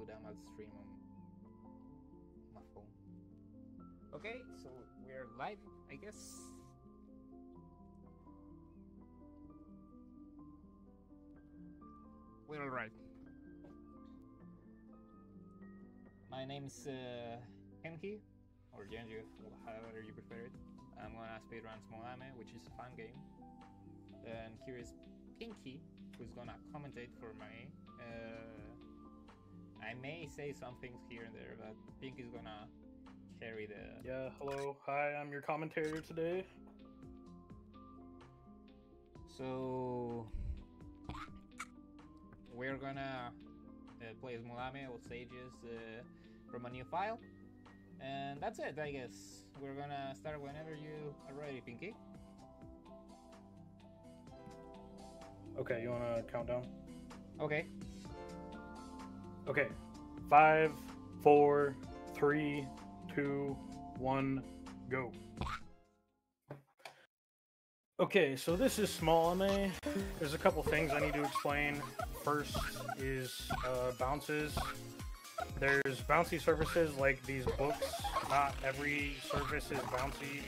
put them as stream on my phone. Okay, so we're live, I guess. We're alright. My name is uh, Kenki, or Genji, however you prefer it. I'm gonna speedrun Smol Ame, which is a fun game. And here is Pinky, who's gonna commentate for me. Uh, I may say some things here and there, but Pinky's gonna carry the. Yeah, hello. Hi, I'm your commentator today. So we're gonna uh, play Smol Ame with stages uh, from a new file, and that's it, I guess. We're gonna start whenever you are ready, Pinky. Okay, you wanna count down? Okay. Okay. Five, four, three, two, one, go. Okay, so this is Smol Ame. There's a couple things I need to explain. First is uh, bounces. There's bouncy surfaces like these books. Not every surface is bouncy,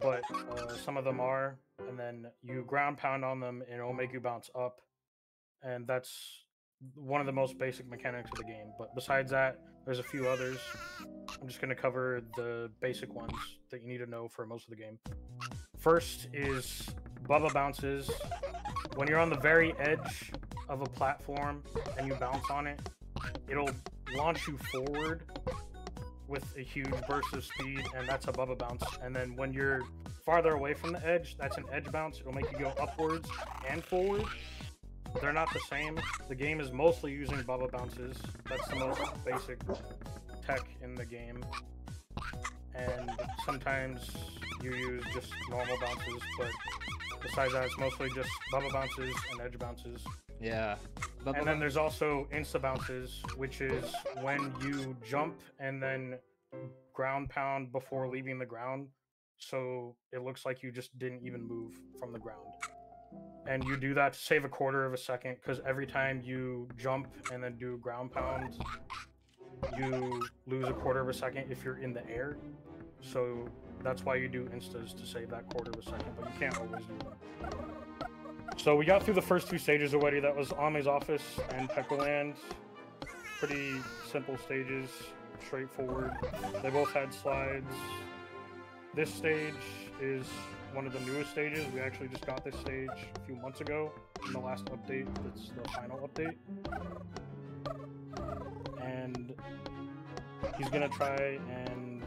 but uh, some of them are. And then you ground pound on them, and it'll make you bounce up. And that's one of the most basic mechanics of the game. But besides that, there's a few others. I'm just going to cover the basic ones that you need to know for most of the game. First is Bubba bounces. When you're on the very edge of a platform and you bounce on it, it'll launch you forward with a huge burst of speed, and that's a Bubba bounce. And then when you're farther away from the edge, that's an edge bounce. It'll make you go upwards and forward. They're not the same. The game is mostly using Bubba bounces. That's the most basic tech in the game. And sometimes you use just normal bounces, but besides that, it's mostly just Bubba bounces and edge bounces. Yeah. And then there's also insta bounces, which is when you jump and then ground pound before leaving the ground. So it looks like you just didn't even move from the ground. And you do that to save a quarter of a second because every time you jump and then do ground pound, you lose a quarter of a second if you're in the air. So that's why you do instas to save that quarter of a second, but you can't always do that So we got through the first two stages already. That was Ame's office and Peckland. Pretty simple stages, straightforward. They both had slides. This stage is one of the newest stages. We actually just got this stage a few months ago in the last update. It's the final update. And he's gonna try and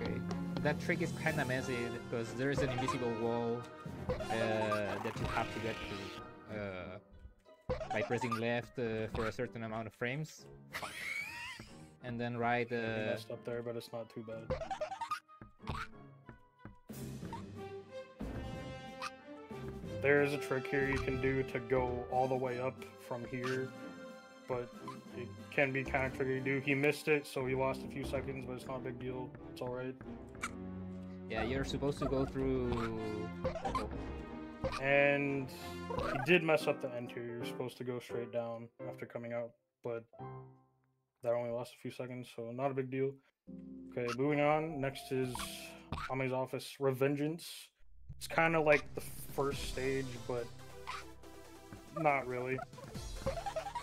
Okay. That trick is kind of messy because there is an invisible wall uh, that you have to get to uh, by pressing left uh, for a certain amount of frames, and then right. Uh, messed up there, but it's not too bad. There is a trick here you can do to go all the way up from here, but it can be kind of tricky to do. He missed it, so he lost a few seconds, but it's not a big deal. It's alright. yeah, you're supposed to go through. And he did mess up the end here. You're supposed to go straight down after coming out, but that only lasts a few seconds, so not a big deal. Okay, moving on. Next is Ame's office, Revengeance. It's kind of like the first stage, but not really.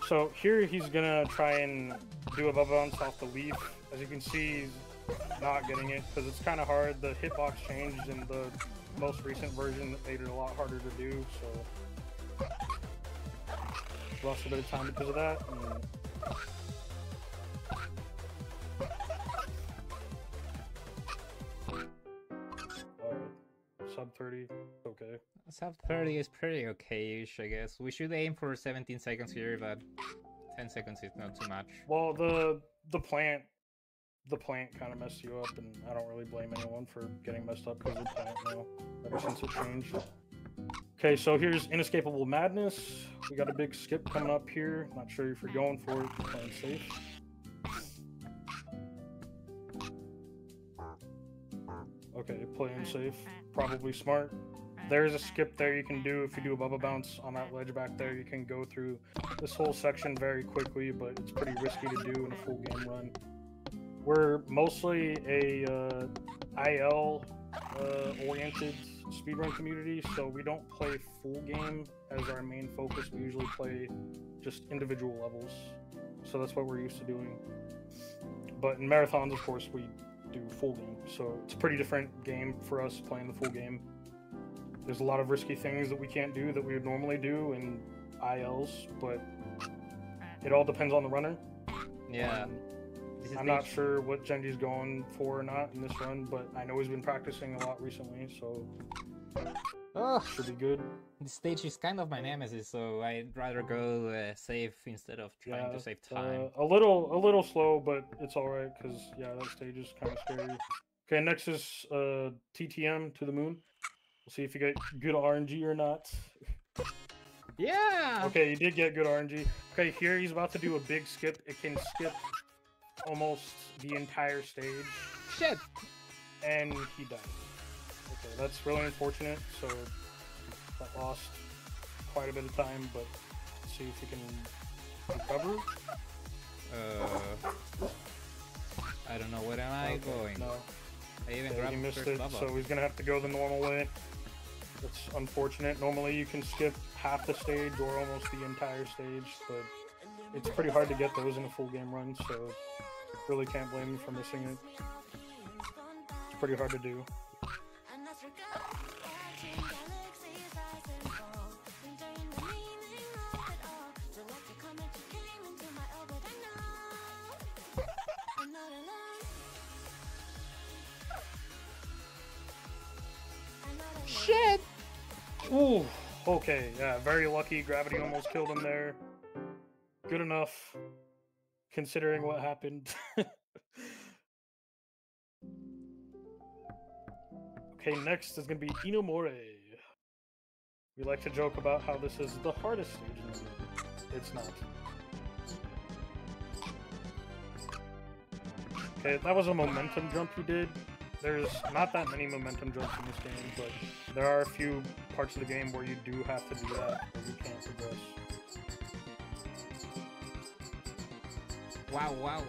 So here he's gonna try and do a Bubba bounce off the leaf. As you can see, he's not getting it because it's kind of hard. The hitbox changed in the most recent version that made it a lot harder to do. So lost a bit of time because of that. And Sub 30 is pretty okay-ish, I guess. We should aim for 17 seconds here, but 10 seconds is not too much. Well, the the plant, the plant kind of messed you up, and I don't really blame anyone for getting messed up because the plant now. Ever since it changed. Okay, so here's Inescapable Madness. We got a big skip coming up here. Not sure if you're going for it. Playing safe. Okay, playing safe. Probably smart. There's a skip there you can do if you do a Bubba bounce on that ledge back there. You can go through this whole section very quickly, but it's pretty risky to do in a full game run. We're mostly a uh, IL uh, oriented speedrun community, so we don't play full game as our main focus. We usually play just individual levels, so that's what we're used to doing. But in marathons, of course, we do full game, so it's a pretty different game for us playing the full game. There's a lot of risky things that we can't do that we would normally do in ILs, but it all depends on the runner. Yeah. Um, I'm not sure what Jenji's going for or not in this run, but I know he's been practicing a lot recently, so Oh, should be good. this stage is kind of my nemesis, so I'd rather go uh, safe instead of trying Yeah, to save uh, time. a little, a little slow, but it's all right because yeah, that stage is kind of scary. Okay, next is uh, TTM to the moon. We'll see if you get good RNG or not. yeah. Okay, you did get good RNG. Okay, here he's about to do a big skip. It can skip almost the entire stage, Shit. and he died. Okay, that's really unfortunate. So that lost quite a bit of time, but let's see if he can recover. Uh, I don't know where am I Okay, going. No, I even grabbed he missed it, bubble. so he's gonna have to go the normal way. That's unfortunate. Normally you can skip half the stage or almost the entire stage, but it's pretty hard to get those in a full game run, so really can't blame you for missing it. It's pretty hard to do. Ooh, okay, yeah, very lucky. Gravity almost killed him there. Good enough, considering what happened. okay, next is gonna be Inomore. We like to joke about how this is the hardest stage in the game. It's not. Okay, that was a momentum jump you did. There's not that many momentum jumps in this game, but there are a few parts of the game where you do have to do that, or you can't progress. Wow, wow.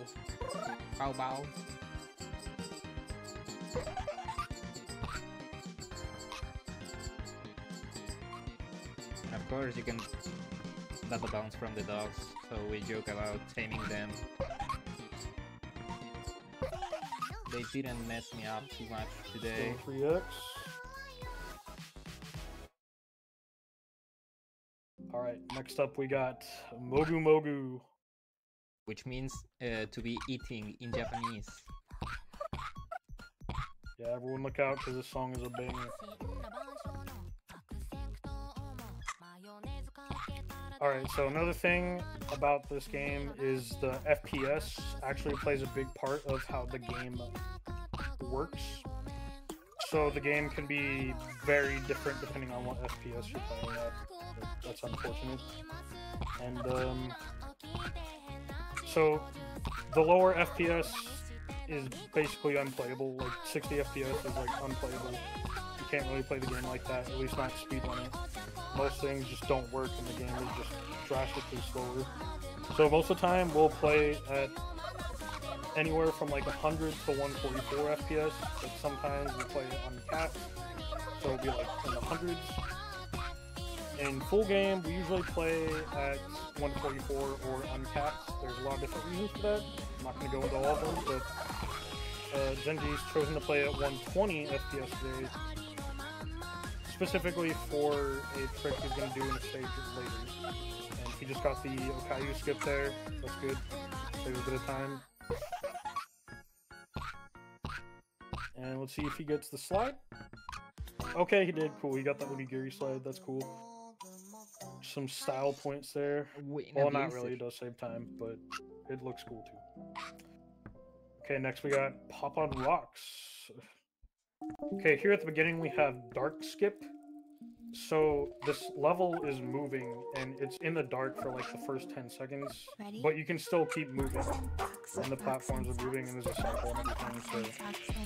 Bow, bow. Of course, you can double bounce from the dogs, so we joke about taming them. They didn't mess me up too much today. Still 3x. Alright, next up we got Mogu Mogu. which means uh, to be eating in Japanese. Yeah, everyone look out because this song is a banger. Alright, so another thing about this game is the FPS actually plays a big part of how the game works. So the game can be very different depending on what FPS you're playing at. That's unfortunate. And um, so the lower FPS is basically unplayable. Like 60 FPS is like unplayable. You can't really play the game like that, at least not speedrun it. Most things just don't work and the game is just drastically slower. So most of the time we'll play at anywhere from like 100 to 144 FPS, but sometimes we'll play it uncapped, so it'll be like in the hundreds. In full game, we usually play at 144 or uncapped. There's a lot of different reasons for that. I'm not going to go into all of them, but uh, Jenji's chosen to play at 120 FPS today, specifically for a trick he's going to do in a stage later. And he just got the Okayu skip there. That's good. Saves a bit of time. And let's see if he gets the slide. Okay, he did. Cool. He got that Onigiri slide. That's cool. Some style points there. Wait, Well, not really. It does save time, but it looks cool too. Okay, next we got Pop on Rocks. Okay, here at the beginning we have Dark Skip. So this level is moving and it's in the dark for like the first 10 seconds, Ready? but you can still keep moving. And the platforms are moving and there's a cycle and everything,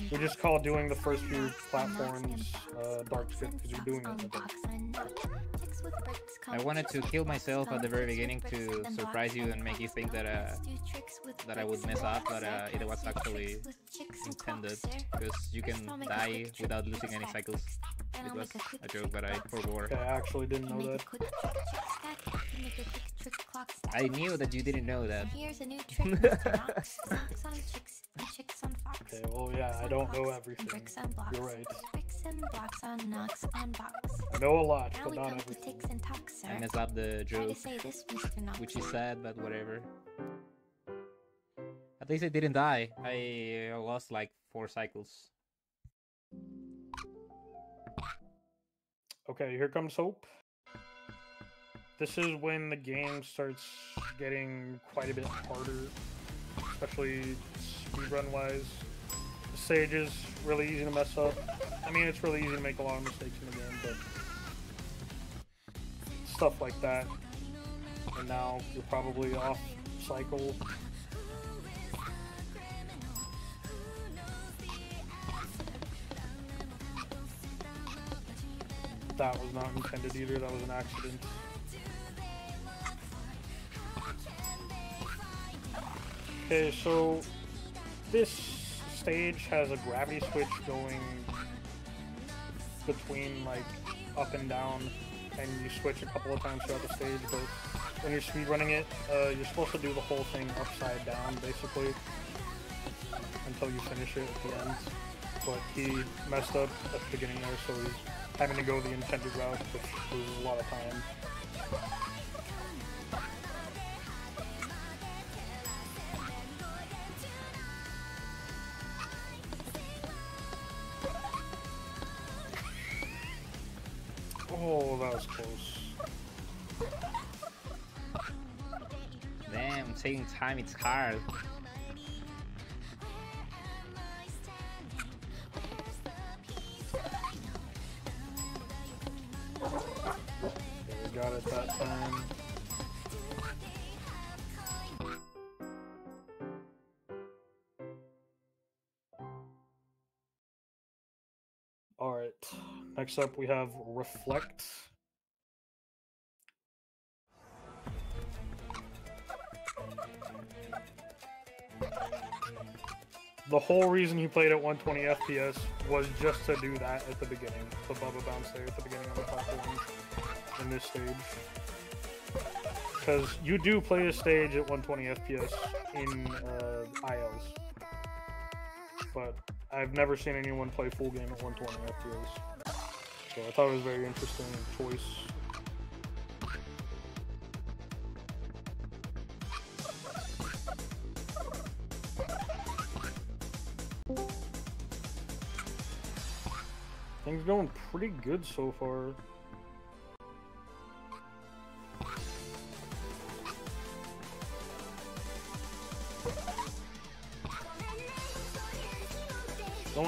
so We just call doing the first few platforms uh, dark script because you're doing it in the dark. box, and chicks with bricks I wanted to kill myself at the very beginning to surprise you and make you think that uh, do tricks with that I would mess up, but uh, it was actually tricks with chicks and intended because you can I'll make a die without losing any cycles. Then It was a quick a trick, joke, but I clock forbore. I actually didn't know that. quick trick, trick stack. You make a quick trick, clock stack. I knew that you didn't know that. Here's a new trick, Mr. On chicks and chicks on fox. Okay, well, yeah, I don't know everything. Bricks on. You're right. Bricks and blocks on knocks on box. I know a lot, Now but not come to everything. and talks, sir. I messed up the joke, say this, Mr. Knox. which is sad, but whatever. At least I didn't die. I uh, lost like four cycles. Okay, here comes hope. This is when the game starts getting quite a bit harder, especially speedrun wise. The stage is really easy to mess up. I mean, it's really easy to make a lot of mistakes in the game, but stuff like that. And now you're probably off cycle. That was not intended either, that was an accident. Okay, so this stage has a gravity switch going between like up and down, and you switch a couple of times throughout the stage. But when you're speedrunning it, uh, you're supposed to do the whole thing upside down, basically, until you finish it at the end. But he messed up at the beginning there, so he's having to go the intended route, which loses a lot of time. Oh, that was close. Damn, taking time, it's hard. Alright, next up we have Reflect. The whole reason he played at 120 FPS was just to do that at the beginning. The Bubba Bounce there at the beginning of the platform in this stage. Because you do play a stage at 120 FPS in uh, ILs. But I've never seen anyone play full game at 120 FPS. So I thought it was a very interesting choice. Things going pretty good so far.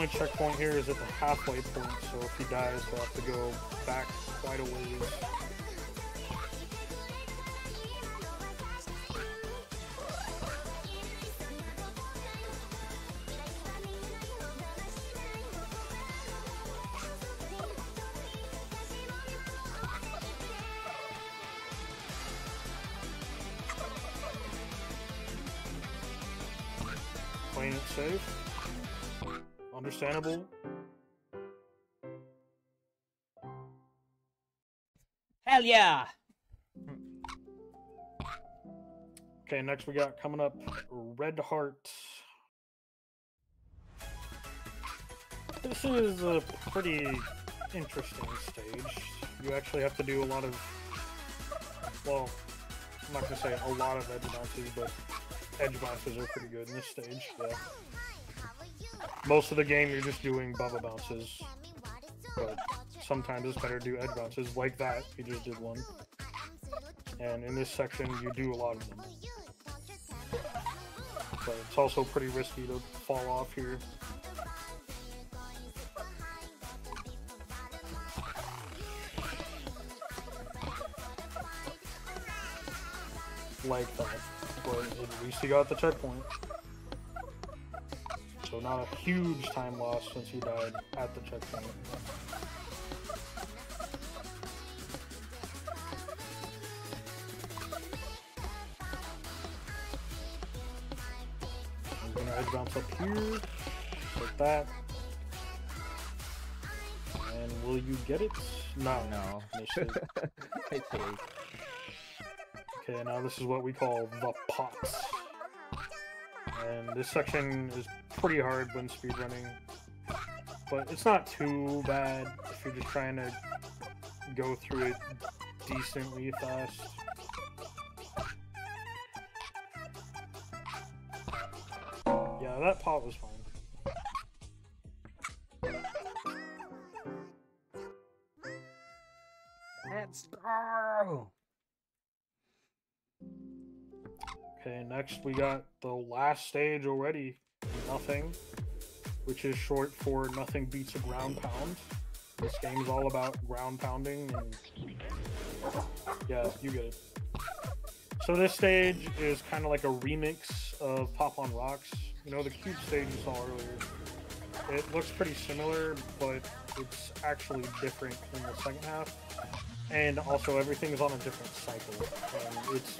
Only checkpoint here is at the halfway point, so if he dies, he'll have to go back quite a ways. Playing it safe. Understandable. Hell yeah! Okay, next we got coming up Red Heart. This is a pretty interesting stage. You actually have to do a lot of, well, I'm not gonna say a lot of edge bounces, but edge bounces are pretty good in this stage. Yeah most of the game you're just doing Bubba bounces. But sometimes it's better to do edge bounces like that. You just did one. And in this section, you do a lot of them. But it's also pretty risky to fall off here. Like that. But at least you got the checkpoint. So not a huge time loss since he died at the checkpoint. I'm gonna edge bounce up here, like that. And will you get it? No. No. Okay, now this is what we call the pots. And this section is pretty hard when speedrunning. But it's not too bad if you're just trying to go through it decently fast. Yeah, that pot was fine. Let's go. Okay, next we got the last stage already. Nothing, which is short for Nothing Beats a Ground Pound. This game is all about ground pounding and. Yeah, you get it. So this stage is kind of like a remix of Pop on Rocks. You know, the cube stage you saw earlier. It looks pretty similar, but it's actually different in the second half. And also, everything is on a different cycle. And it's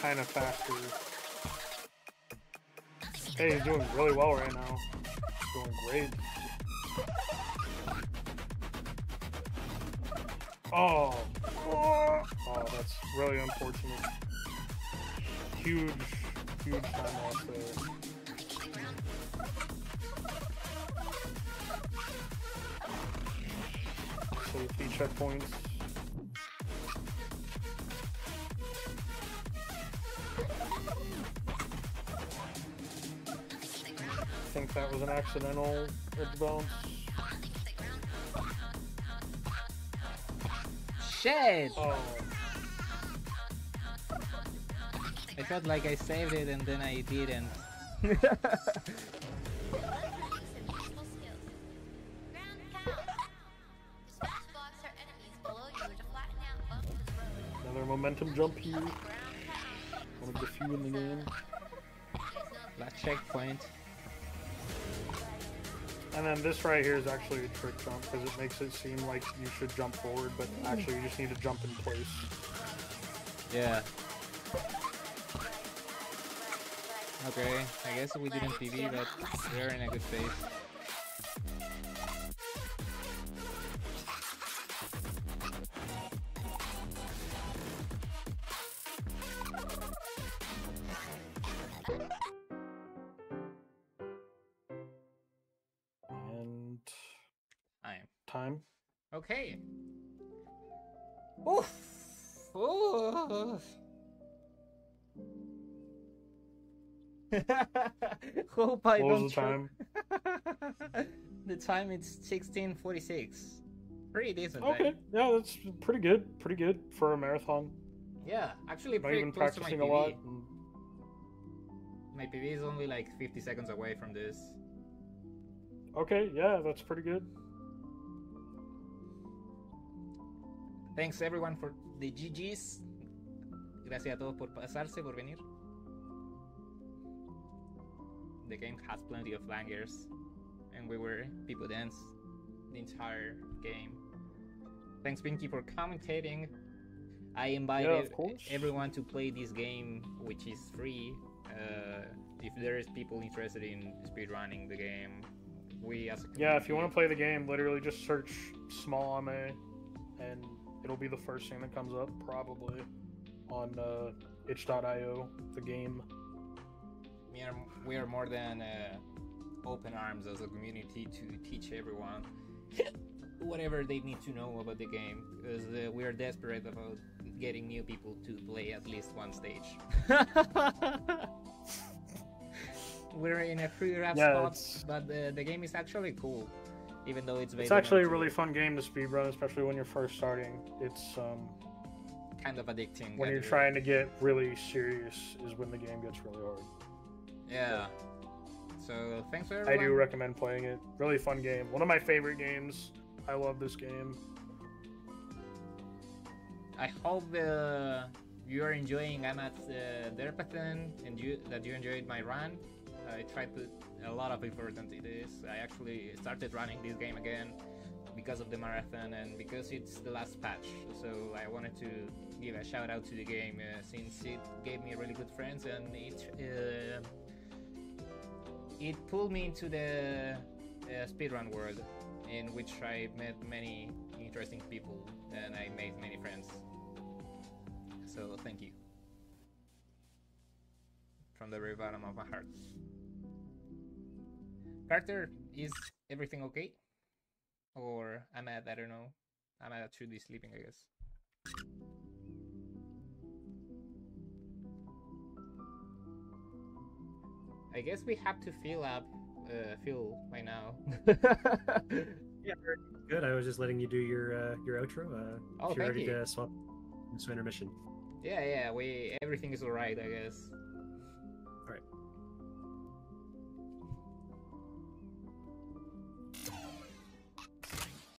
kind of faster. Hey, he's doing really well right now. Doing great. Oh. Oh, that's really unfortunate. Huge, huge time loss there. Safety checkpoints. That was an accidental edge bounce. Shit! Oh, I felt like I saved it and then I didn't. another momentum jump here. One of the few in the game. Last checkpoint. And then this right here is actually a trick jump because it makes it seem like you should jump forward, but actually you just need to jump in place. Yeah. Okay, I guess we didn't PB, but we're in a good space. Time. time. Okay. Oof. Oof. Hope I What don't the time? choke. the time is 1646. Pretty decent. Okay, time. yeah, that's pretty good. Pretty good for a marathon. Yeah, actually Not pretty even close to my practicing a PB. lot. and- My PB is only like 50 seconds away from this. Okay, yeah, that's pretty good. Thanks everyone for the GGs. Gracias a todos por pasarse, por venir. The game has plenty of bangers, and we were people dance the entire game. Thanks Pinky for commentating. I invited course. everyone to play this game, which is free. Uh, if there is people interested in speedrunning the game, we as a Yeah, if you want to play the game, literally just search Smol Ame, and it'll be the first thing that comes up probably on uh, itch.io. The game. we are we are more than uh, open arms as a community to teach everyone whatever they need to know about the game because uh, we are desperate about getting new people to play at least one stage. we're in a free rough Yeah, spot, it's- but the, the game is actually cool, even though it's It's actually a really fun game to speedrun, especially when you're first starting. It's um, kind of addicting. when you're trying to get really serious is when the game gets really hard. Yeah. So thanks for I do recommend playing it. Really fun game. One of my favorite games. I love this game. I hope the you are enjoying I'm at uh, Derpathon and you that you enjoyed my run. I tried to put a lot of effort into this. I actually started running this game again because of the marathon and because it's the last patch. So I wanted to give a shout out to the game uh, since it gave me really good friends and it uh, it pulled me into the uh, speedrun world in which I met many interesting people and I made many friends. So thank you. From the very bottom of my heart. Carter, is everything okay? Or I'm at, I don't know. I'm at should be sleeping, I guess. I guess we have to fill up uh, Phil by now. Yeah, good. I was just letting you do your uh, your outro. Uh, Oh, if you're thank ready you. to swap into intermission. yeah, yeah, we everything is alright, I guess.